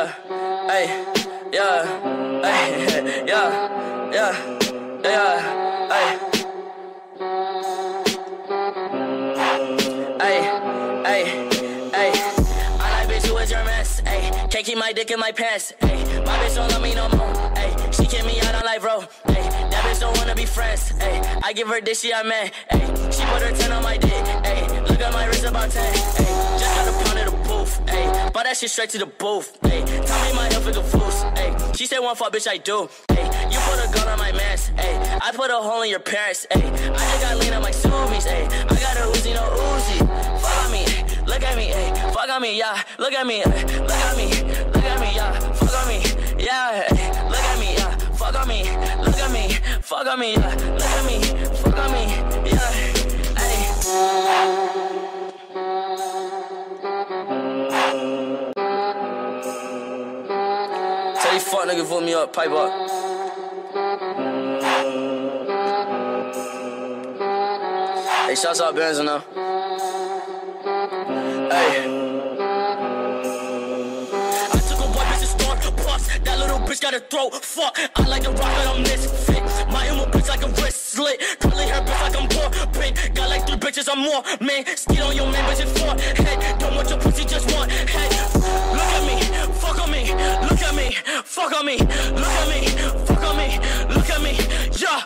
yeah, hey, yeah, hey, yeah, yeah, yeah, hey. Hey, hey, hey. I like bitch who is your mess. Hey, can't keep my dick in my pants. Hey, my bitch don't love me no more. Hey, she kick me out on life, bro. Hey, that bitch don't wanna be friends. Hey, I give her this, she I man. Hey, she put her 10 on my dick. Hey, look at my wrist about 10. Hey, of the booth. Hey, bought that shit straight to the booth. Hey, tell me my health is a fool's. Hey, she said one fuck, bitch, I do. Hey, you put a gun on my mask. Hey, I put a hole in your parents. Hey, I just got lean on my Sumis. Hey, I got a Uzi, no Uzi. Fuck on me, look at me, hey, fuck on me, yeah. Look at me, ay, look at me, look at me, yeah. Fuck on me, yeah. Look at me, yeah. Fuck on me, look at me, fuck on me, yeah. Look at me, fuck on me, Niggas put me up, pipe up. Hey, shouts out Benz now. Hey. I took a white bitch to store bust. That little bitch got a throat. Fuck, I like a rock, but I'm misfit. My emo bitch like a wrist slit. Curly hair bitch like I'm poor. Pink, got like three bitches, I'm more. Man, skid on your man, bitch, it's four. Fuck on me. Look at me, fuck on me. Look at me, yeah,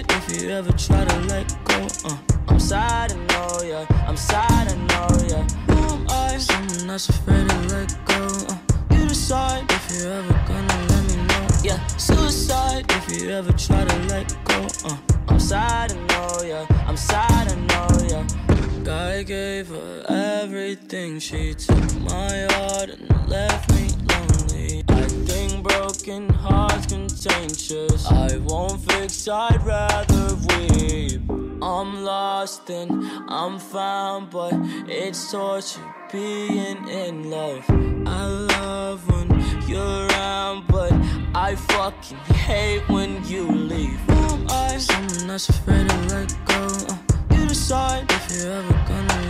suicide if you ever try to let go. Uh, I'm sad, I know, yeah. I'm sad, I know, yeah. Who am I? Someone that's afraid to let go. Uh, you decide if you're ever gonna let me know. Yeah, suicide if you ever try to let go. Uh, I'm sad, I know, yeah. I'm sad, I know, yeah. I gave her everything. She took my heart and left me broken hearts contagious. I won't fix, I'd rather weep. I'm lost and I'm found, but it's torture being in love. I love when you're around, but I fucking hate when you leave. Who am I? Someone that's afraid to let go. Uh, you decide if you're ever gonna let me know.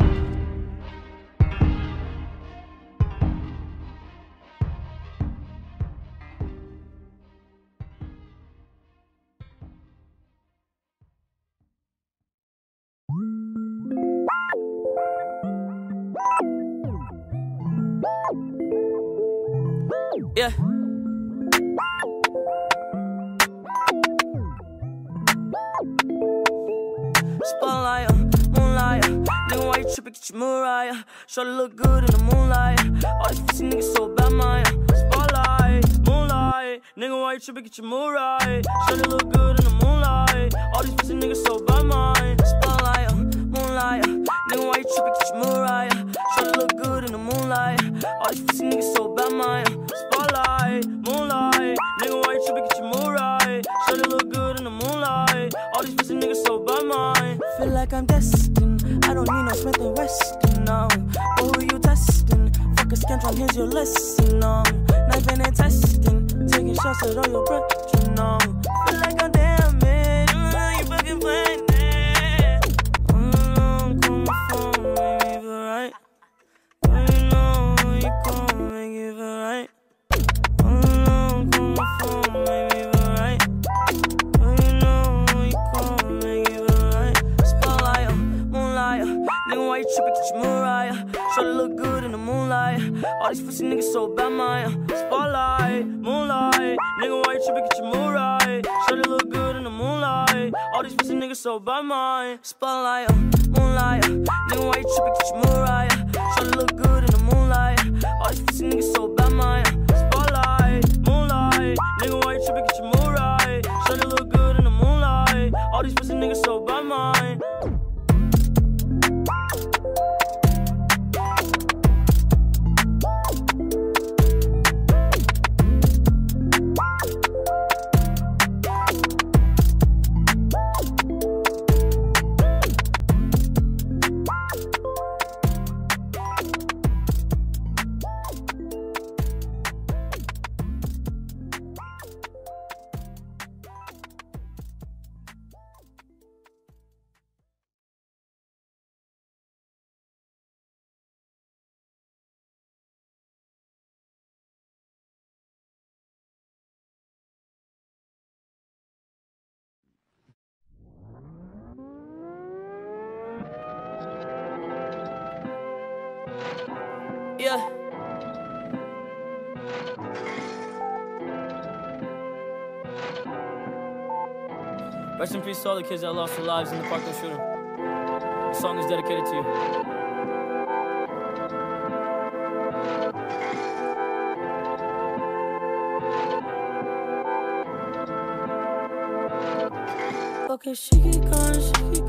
Show look good in the moonlight. All these pussy niggas so bad, uh, spotlight, moonlight. Nigga, why you tripping? Get your Mariah. Show look good in the moonlight. All these pussy niggas so bad, my spotlight, moonlight. Nigga, why you tripping? Get your Mariah. Show look good in the moonlight. All these pussy niggas so bad, my spotlight, moonlight. Nigga, why you? Get your Mariah. Show look good in the moonlight. All these pussy niggas so bad, my Feel like I'm destined. I don't need no Smith and Wesson, Scantron, here's your lesson, um. no. Knifing and testing. Taking shots at all your brethren, no. Feel these pussy niggas so bad, my uh, spotlight, moonlight, nigga, why you tripping? Get your Mariah. Show look good in the moonlight. All these pussy niggas so bad, my spotlight, moonlight, nigga, why you tripping? Get your Mariah. Show look good in the moonlight. All these pussy niggas so bad, my spotlight, moonlight, nigga, why you tripping? Get your Mariah. Show look good in the moonlight. All these pussy niggas so peace to all the kids that lost their lives in the Parkland shooting. The song is dedicated to you. Okay, she keep calling, she keep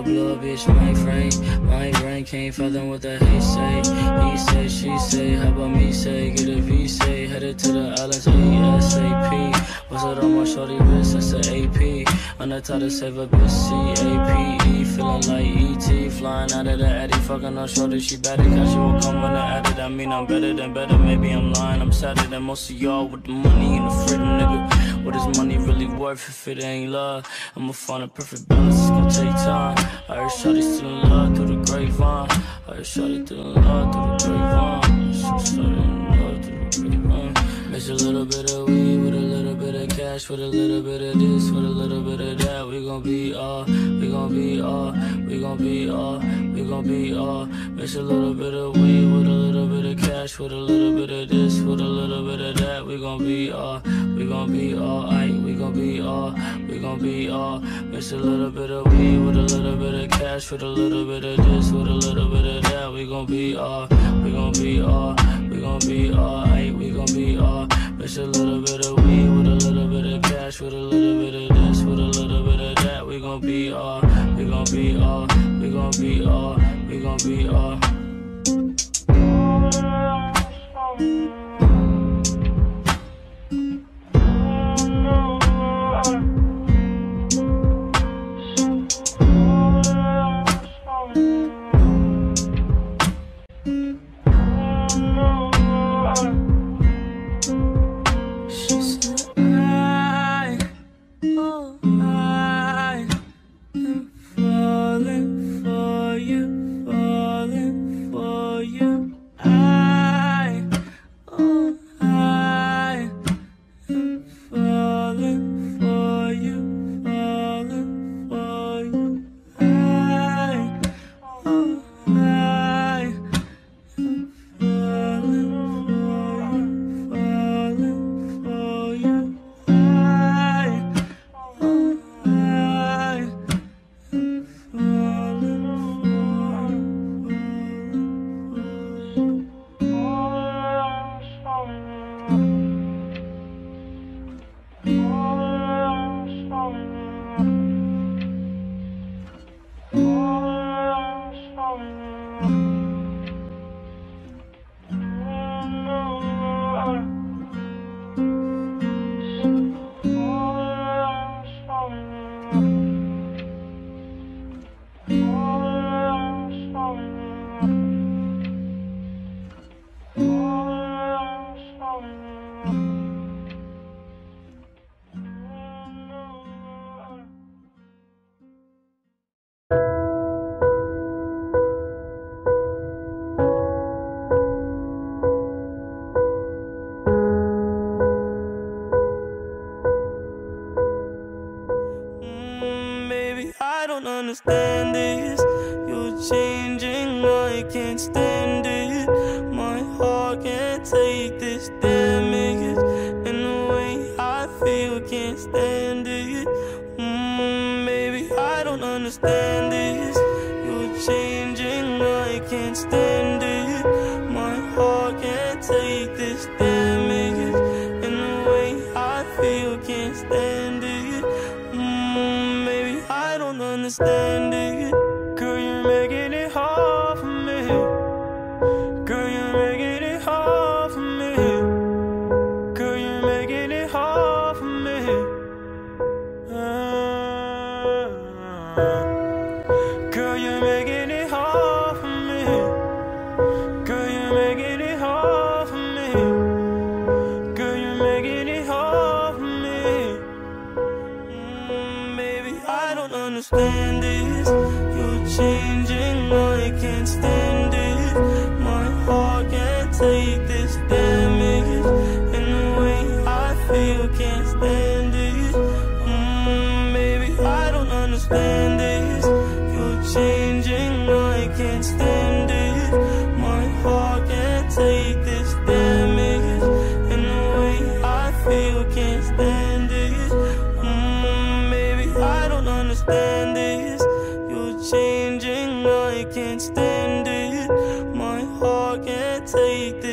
that'll blow bitch my frame. My brain can't fathom what the hate say. He say, she say, how about me say? Get a V say, headed to the islands ASAP. What's it on my shorty wrist? That's the AP. On the to save a bitch, C-A-P-E Feeling like E.T. Flying out of the Addy Fucking on shoulder, she better Cause she will come when I added I mean I'm better than better, maybe I'm lying I'm sadder than most of y'all with the money and the freedom, nigga. What is money really worth if it ain't love? I'ma find a perfect balance, it's gonna take time. I heard Shawty still in love through the grapevine. I heard Shawty still in love through the grapevine. Shawty in love through the grapevine. Mix a little bit of weed cash With a little bit of this, with a little bit of that We gon' be all, we gon' be all We gon' be all, we gon' be all Mix a little bit of weed with a little bit of cash With a little bit of this, with a little bit of that We gon' be all, we gon' be all Aight, we gon' be all, we gon' be all Mix a little bit of weed with a little bit of cash With a little bit of this, with a little bit of that We gon' be all, we gon' be all We gon' be all, aight, we gon' be all Mix a little bit of weed with a cash, with a little bit of this, with a little bit of that. We gon' be all, we gon' be all, we gon' be all, we gon' be all.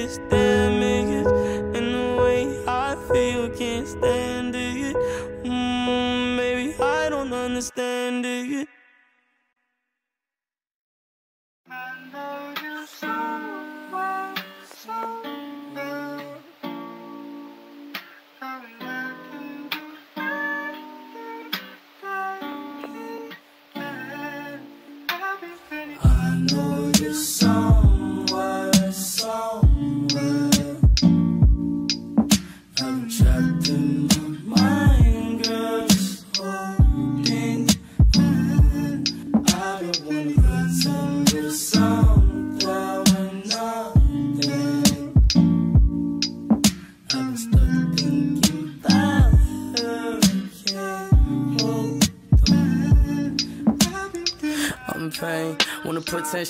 This damage.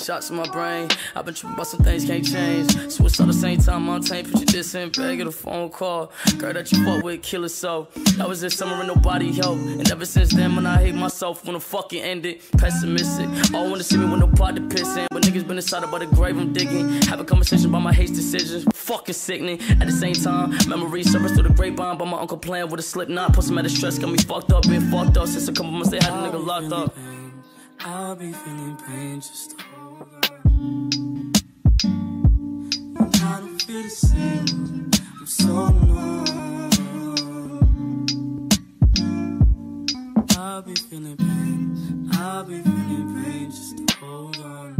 shots in my brain. I've been tripping about some things can't change. Switch all the same time, Montaigne, put your diss in, bag, get a phone call. Girl that you fuck with, kill it so. I was this summer and nobody helped. And ever since then, when I hate myself, wanna fucking end it. Pessimistic. All wanna see me with no pot to piss in. But niggas been inside about the grave I'm digging. Have a conversation about my hate decisions. Fucking sickening. At the same time, memories surface through the grapevine. But my uncle playing with a slip knot. Put some out at stress, got me fucked up. Been fucked up since a couple months, they had a nigga locked up. I'll be feeling pain just you to so long. I'll be feeling pain, I'll be feeling pain, just hold on.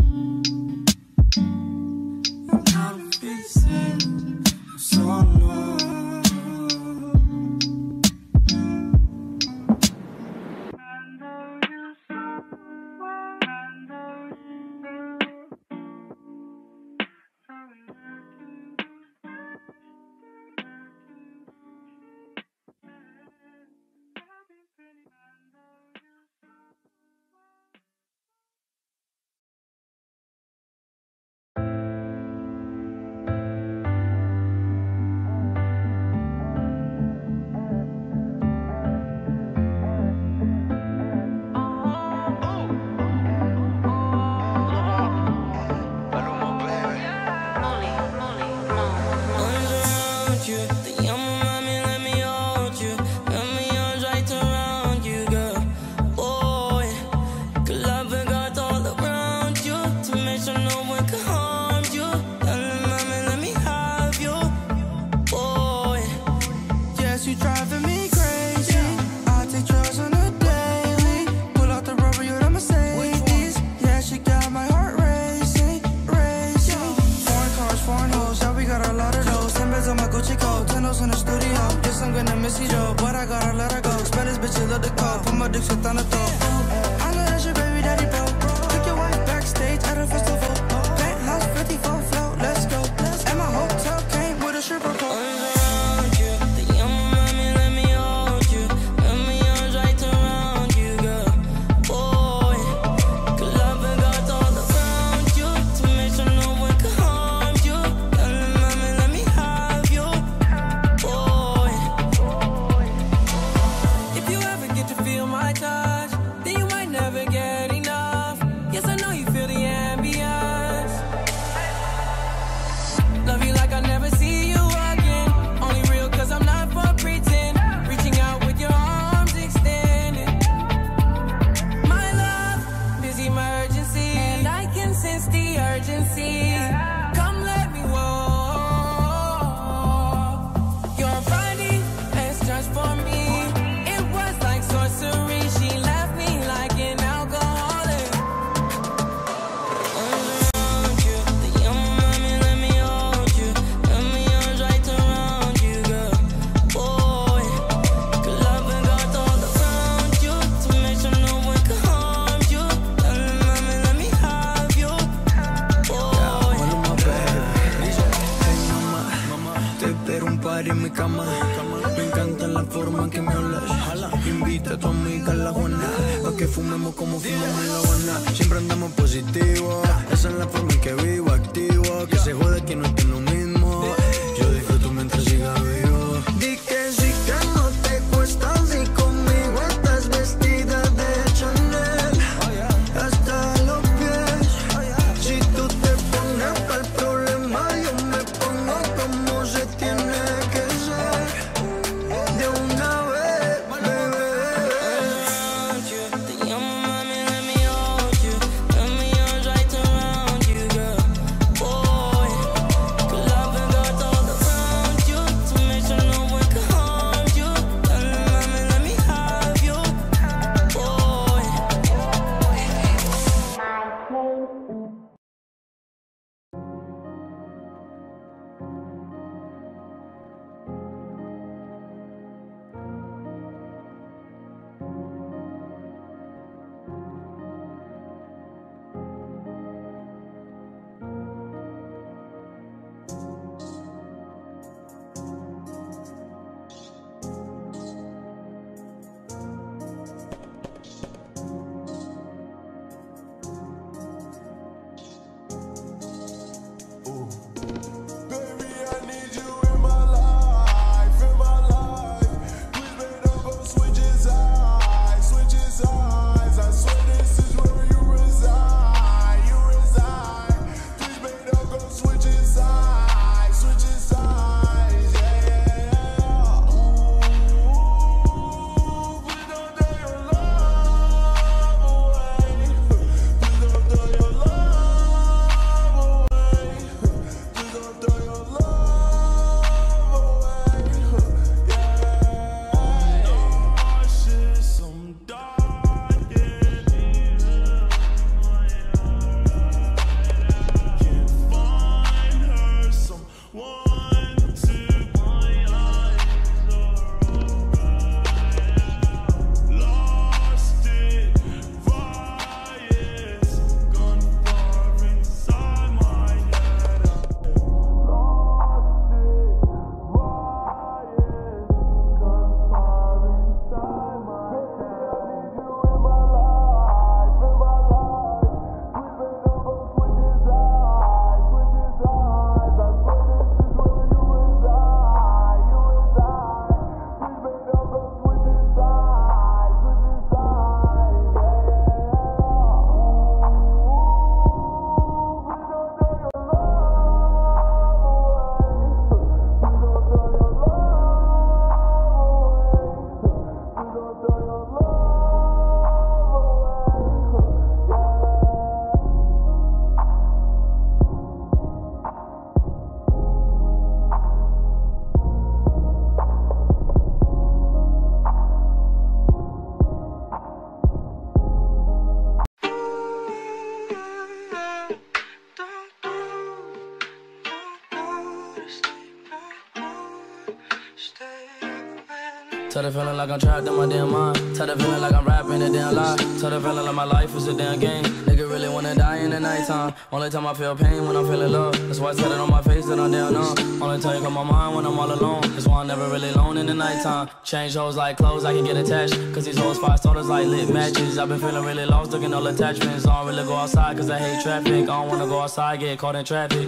Tell the feeling like I'm trapped in my damn mind. Tell the feeling like I'm rapping a damn lie. Tell the feeling like my life is a damn game. Nigga really wanna die in the nighttime. Only time I feel pain when I'm feeling love. That's why I said it on my face that I'm down on. Only time you come my mind when I'm all alone. That's why I'm never really alone in the nighttime. Change hoes like clothes, I can get attached. Cause these hoes five starters like lit matches. I've been feeling really lost, looking all attachments. I don't really go outside cause I hate traffic. I don't wanna go outside, get caught in traffic.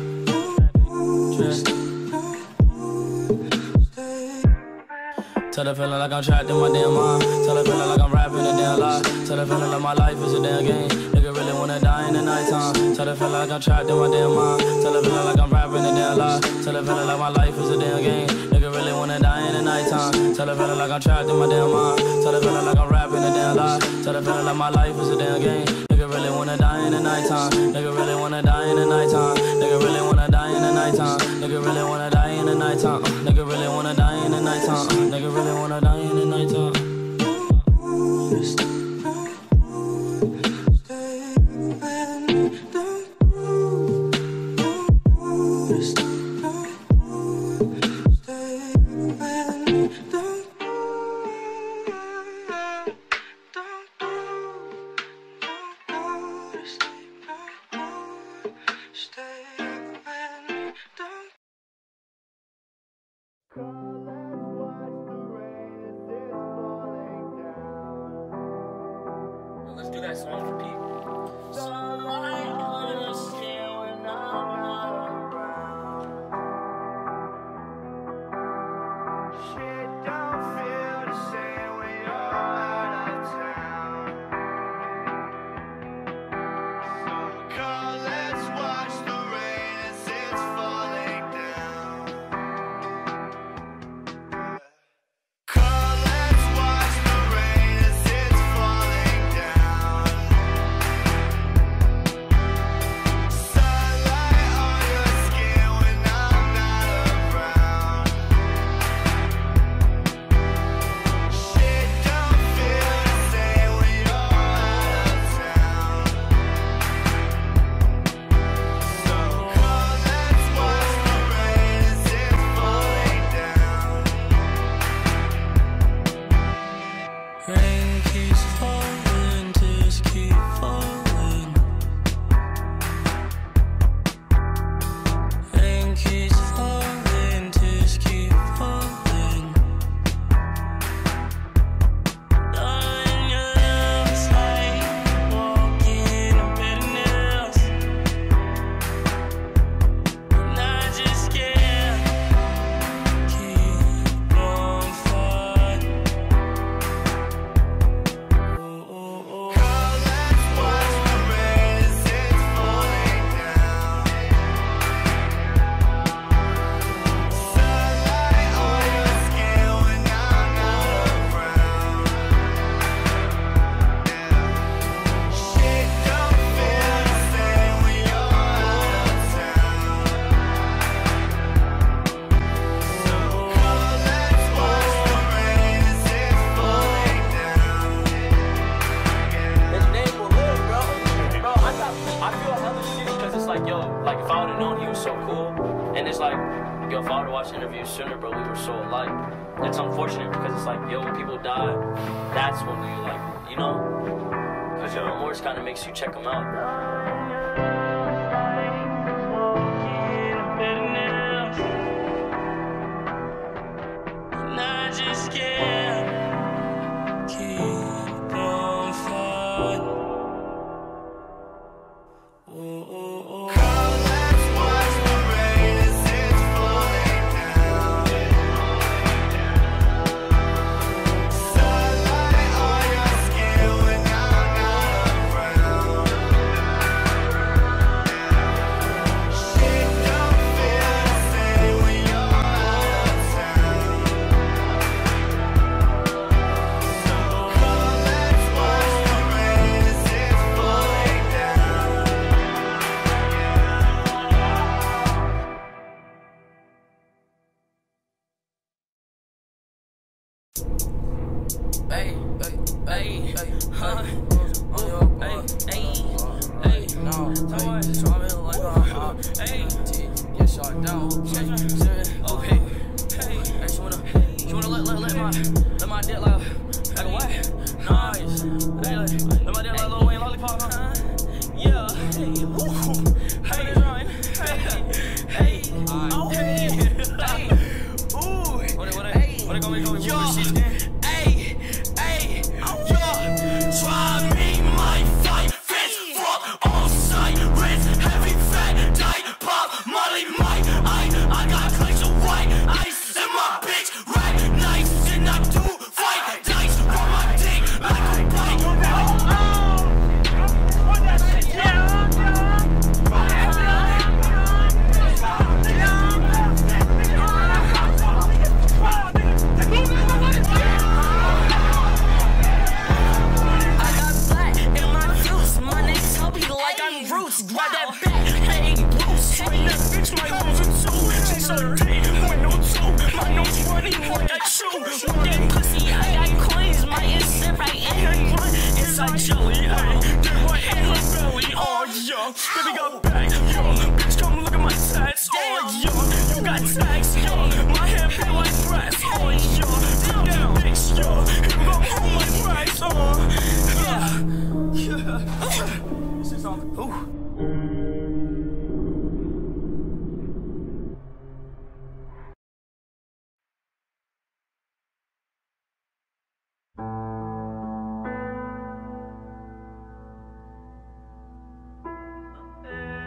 Traffic. Tell the feeling like I'm trapped in my damn mind. Tell the feeling like I'm rapping a damn lie. Tell the feeling like my life is a damn game. Nigga really wanna die in the nighttime. Tell the feeling like I'm trapped in my damn mind. Tell the feeling like I'm rapping a damn lie. Tell the feeling like my life is a damn game. Nigga really wanna die in the nighttime. Tell the feeling like I'm trapped in my damn mind. Tell the feeling like I'm rapping a damn lie. Tell the feeling like my life is a damn game. Nigga really wanna die in the nighttime. Nigga really wanna die in the nighttime. Nigga really wanna die in the nighttime. Nigga really wanna die nighttime. Uh, nigga really wanna die in the nighttime. Uh, nigga really wanna die in the nighttime. Uh.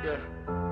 Yeah.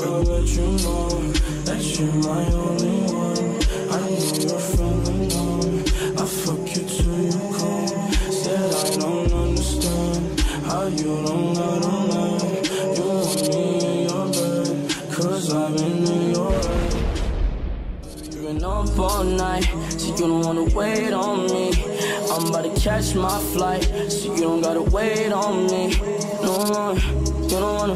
Should've let you know that you're my only one. I know you're feeling numb. I fuck you till you come. Said I don't understand how you don't gotta know. You want me in your bed, cause I've been in your head. You've been up all night, so you don't wanna wait on me. I'm about to catch my flight, so you don't gotta wait on me. No, you you don't wanna,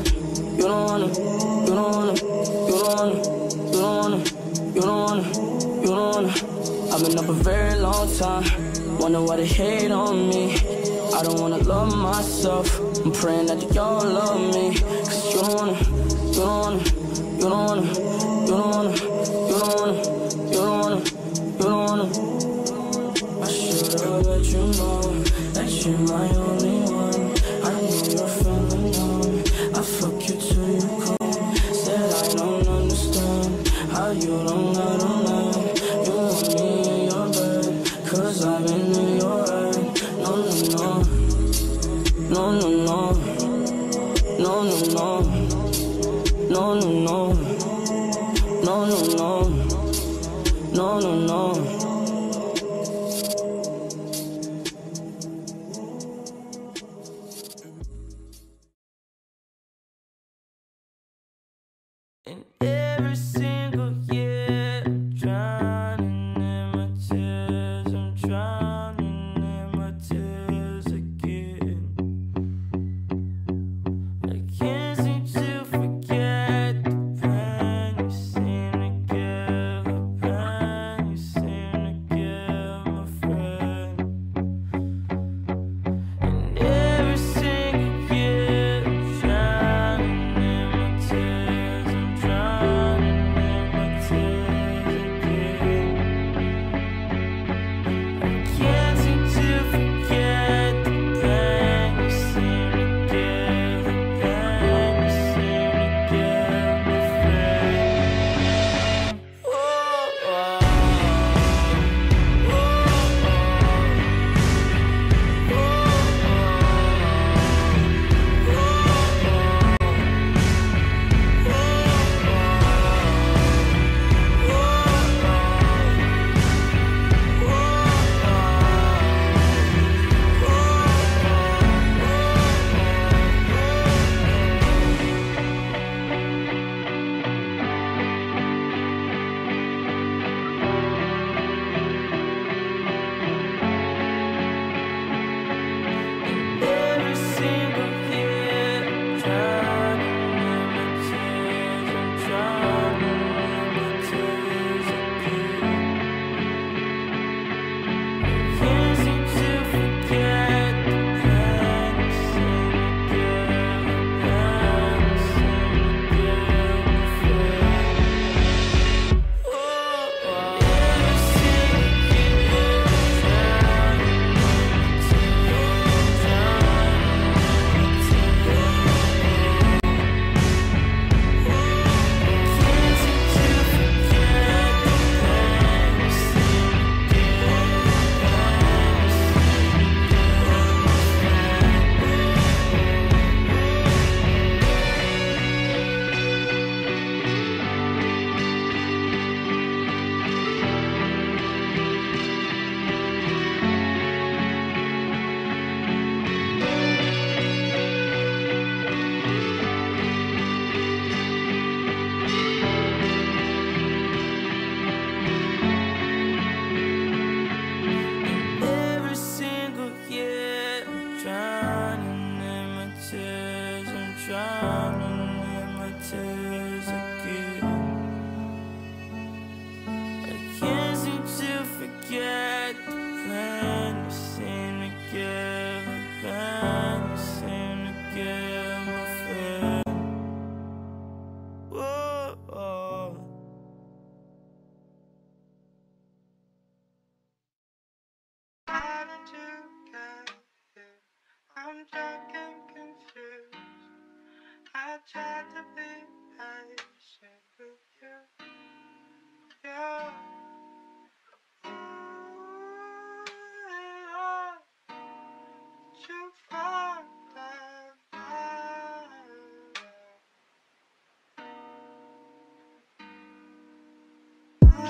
you don't wanna, don't wanna, you don't wanna, you don't wanna, you don't wanna, you don't wanna. I've been up a very long time, wonder why they hate on me. I don't wanna love myself, I'm praying that y'all love me. Cause you don't wanna, you don't wanna, you don't wanna, you don't wanna, you don't wanna, you don't wanna, you don't wanna. I should've let you know that you're my own. Yeah.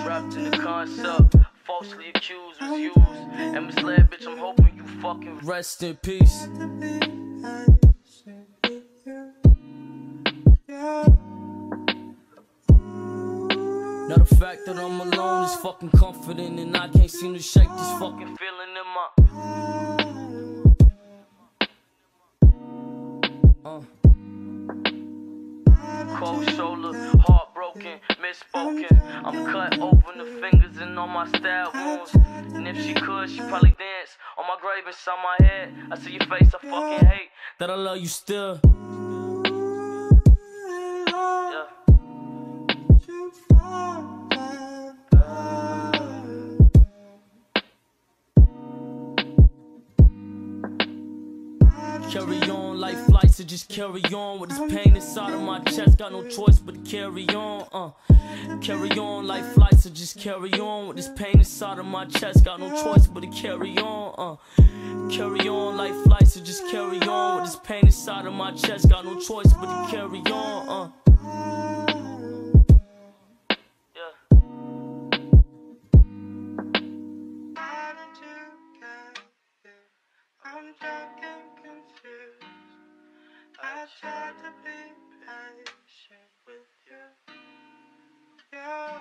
Dropped in the concept, falsely accused, was used, and misled, bitch. I'm hoping you fucking rest in peace. Now the fact that I'm alone is fucking confident and I can't seem to shake this fucking feeling in my. Uh. Cold shoulder, heart spoken, misspoken. I'm cut open the fingers and all my stab wounds. And if she could, she probably dance on my grave inside my head. I see your face, I fucking hate that I love you still. Yeah. Carry on like flights, so just carry on with this pain inside of my chest. Got no choice but to carry on. Uh, carry on like flights, so just carry on with this pain inside of my chest. Got no choice but to carry on. Uh, carry on like flights, so just carry on with this pain inside of my chest. Got no choice but to carry on. Uh. I'm. I tried to be patient with you. Yeah.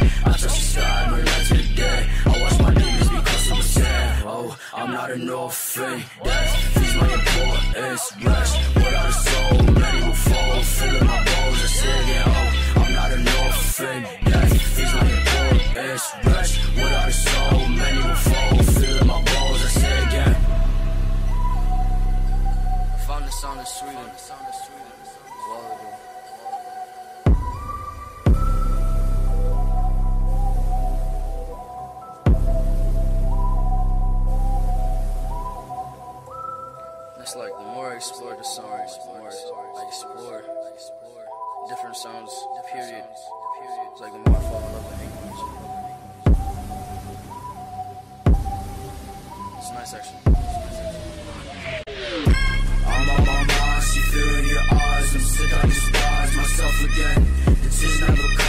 I the the watch my demons because of what's sad. Oh, I'm not an orphan. Death feeds my importance Rest It's like. It's nice actually. I'm on my mind, see fear in your eyes. I'm sick, I despise myself again. The tears never come,